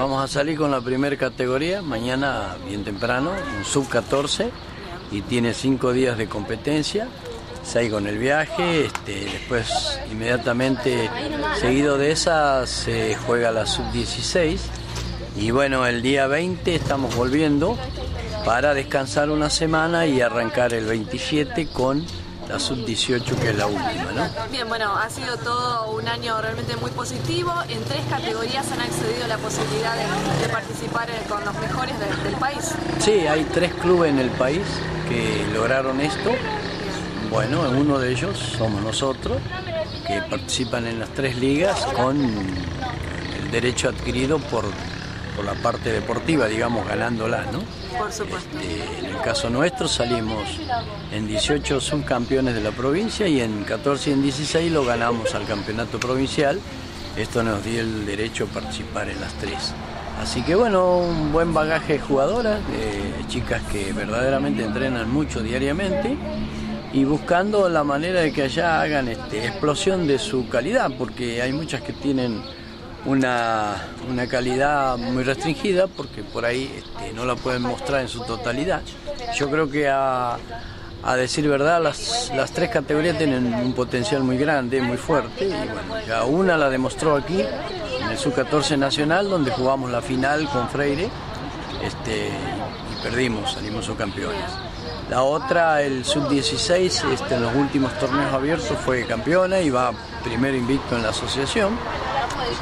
Vamos a salir con la primera categoría, mañana bien temprano, un sub-14, y tiene cinco días de competencia. Seis con el viaje, este, después inmediatamente seguido de esa se juega la sub-16 y bueno, el día 20 estamos volviendo para descansar una semana y arrancar el 27 con la sub-18 que es la última, ¿no? Bien, bueno, ha sido todo un año realmente muy positivo. En tres categorías han accedido a la posibilidad de, participar con los mejores del país. Sí, hay tres clubes en el país que lograron esto. Bueno, uno de ellos somos nosotros, que participan en las tres ligas con el derecho adquirido por por la parte deportiva, digamos, ganándola, ¿no? Por supuesto. Este, en el caso nuestro salimos en 18 subcampeones de la provincia y en 14 y en 16 lo ganamos al campeonato provincial. Esto nos dio el derecho a participar en las tres. Así que bueno, un buen bagaje de jugadoras, chicas que verdaderamente entrenan mucho diariamente y buscando la manera de que allá hagan este, explosión de su calidad, porque hay muchas que tienen una, calidad muy restringida porque por ahí este, no la pueden mostrar en su totalidad. Yo creo que a, decir verdad las, las, tres categorías tienen un potencial muy grande, muy fuerte y bueno, ya una la demostró aquí en el sub-14 nacional donde jugamos la final con Freire este, y perdimos, salimos subcampeones. La otra, el sub-16, este, en los últimos torneos abiertos fue campeona y va primero invicto en la asociación.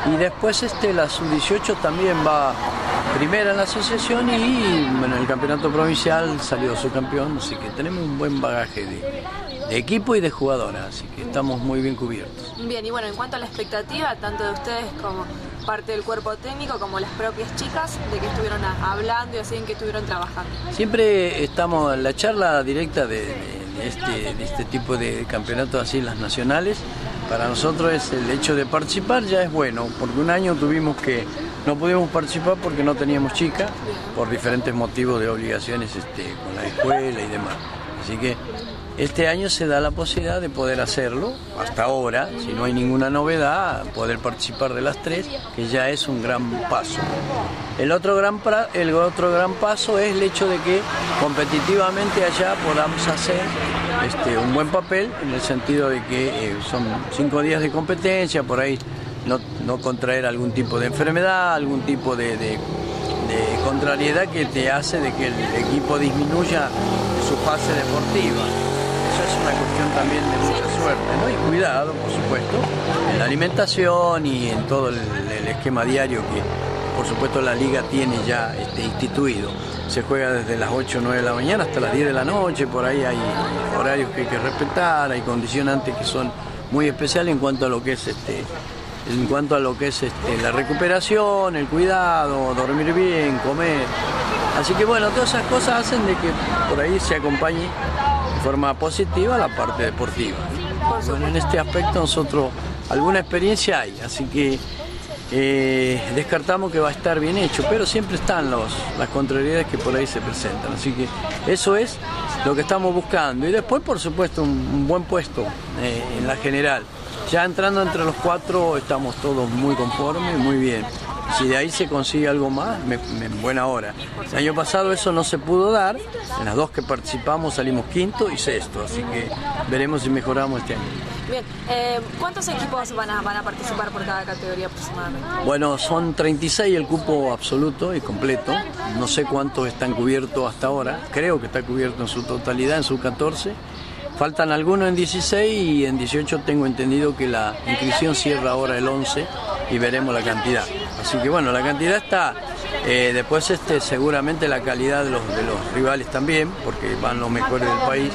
Y después este, la sub-18 también va primera en la asociación y bueno, en el campeonato provincial salió su campeón, así que tenemos un buen bagaje de, equipo y de jugadoras, así que estamos muy bien cubiertos. Bien, y bueno, en cuanto a la expectativa, tanto de ustedes como parte del cuerpo técnico, como las propias chicas, de que estuvieron hablando y así en que estuvieron trabajando. Siempre estamos en la charla directa de, este, de este tipo de campeonatos así, las nacionales, para nosotros es el hecho de participar ya es bueno, porque un año tuvimos que no pudimos participar porque no teníamos chica, por diferentes motivos de obligaciones este, con la escuela y demás. Así que este año se da la posibilidad de poder hacerlo, hasta ahora, si no hay ninguna novedad, poder participar de las tres, que ya es un gran paso. El otro gran, el otro gran paso es el hecho de que competitivamente allá podamos hacer este, un buen papel, en el sentido de que eh, son cinco días de competencia, por ahí no, contraer algún tipo de enfermedad, algún tipo de, de contrariedad que te hace de que el equipo disminuya su fase deportiva es una cuestión también de mucha suerte, ¿no? Y cuidado, por supuesto, en la alimentación y en todo el, esquema diario que, por supuesto, la liga tiene ya este, instituido. Se juega desde las 8 o 9 de la mañana hasta las 10 de la noche, por ahí hay horarios que hay que respetar, hay condicionantes que son muy especiales en cuanto a lo que es este en cuanto a lo que es este, la recuperación, el cuidado, dormir bien, comer. Así que bueno, todas esas cosas hacen de que por ahí se acompañe forma positiva la parte deportiva. Bueno, en este aspecto nosotros alguna experiencia hay, así que descartamos que va a estar bien hecho, pero siempre están los, las contrariedades que por ahí se presentan, así que eso es lo que estamos buscando. Y después, por supuesto, un, buen puesto eh, en la general. Ya entrando entre los cuatro estamos todos muy conformes, muy bien. Si de ahí se consigue algo más, en buena hora. El año pasado eso no se pudo dar, en las dos que participamos salimos quinto y sexto, así que veremos si mejoramos este año. Bien, eh, ¿cuántos equipos van a, van a participar por cada categoría aproximadamente? Bueno, son 36 el cupo absoluto y completo. No sé cuántos están cubiertos hasta ahora. Creo que está cubierto en su totalidad, en su 14. Faltan algunos en 16 y en 18 tengo entendido que la inscripción cierra ahora el 11 y veremos la cantidad. Así que bueno, la cantidad está. Eh, después este, seguramente la calidad de los, de los rivales también, porque van los mejores del país.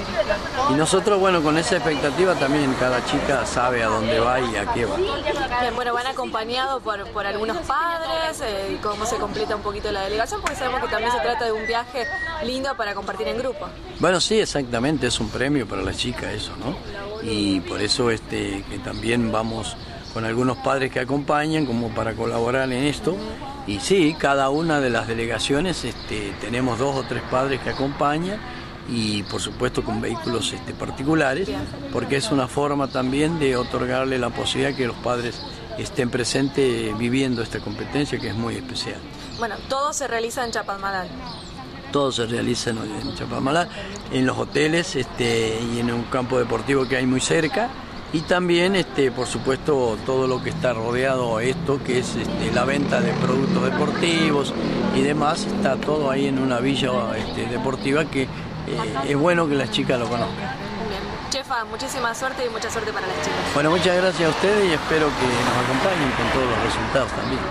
Y nosotros, bueno, con esa expectativa también cada chica sabe a dónde va y a qué va. Bien, bueno, van acompañados por, por algunos padres, eh, cómo se completa un poquito la delegación, porque sabemos que también se trata de un viaje lindo para compartir en grupo. Bueno, sí, exactamente, es un premio para la chica eso, ¿no? Y por eso este, que también vamos con algunos padres que acompañan como para colaborar en esto. Y sí, cada una de las delegaciones este, tenemos dos o tres padres que acompañan y por supuesto con vehículos este, particulares, porque es una forma también de otorgarle la posibilidad que los padres estén presentes viviendo esta competencia que es muy especial. Bueno, todo se realiza en Chapadmalal. Todo se realiza en, Chapadmalal, en los hoteles este, y en un campo deportivo que hay muy cerca y también, este, por supuesto, todo lo que está rodeado a esto, que es este, la venta de productos deportivos y demás, está todo ahí en una villa este, deportiva que eh, es bueno que las chicas lo conozcan. Bien. Chefa, muchísima suerte y mucha suerte para las chicas. Bueno, muchas gracias a ustedes y espero que nos acompañen con todos los resultados también.